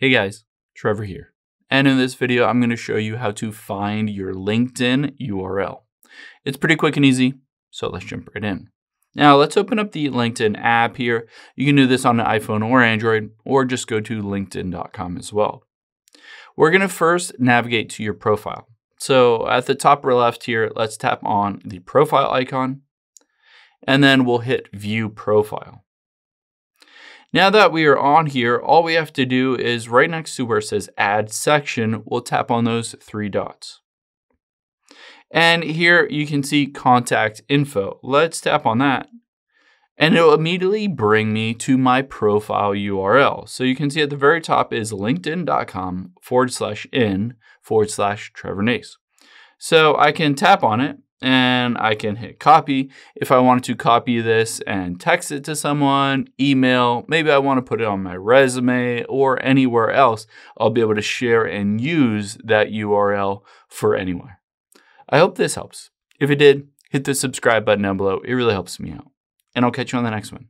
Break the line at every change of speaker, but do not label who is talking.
Hey guys, Trevor here. And in this video, I'm going to show you how to find your LinkedIn URL. It's pretty quick and easy, so let's jump right in. Now let's open up the LinkedIn app here. You can do this on an iPhone or Android, or just go to linkedin.com as well. We're going to first navigate to your profile. So at the top left here, let's tap on the profile icon, and then we'll hit view profile. Now that we are on here, all we have to do is right next to where it says add section, we'll tap on those three dots. And here you can see contact info. Let's tap on that. And it'll immediately bring me to my profile URL. So you can see at the very top is linkedin.com forward slash in forward slash Trevor Nace. So I can tap on it and I can hit copy. If I wanted to copy this and text it to someone, email, maybe I want to put it on my resume or anywhere else, I'll be able to share and use that URL for anywhere. I hope this helps. If it did, hit the subscribe button down below. It really helps me out. And I'll catch you on the next one.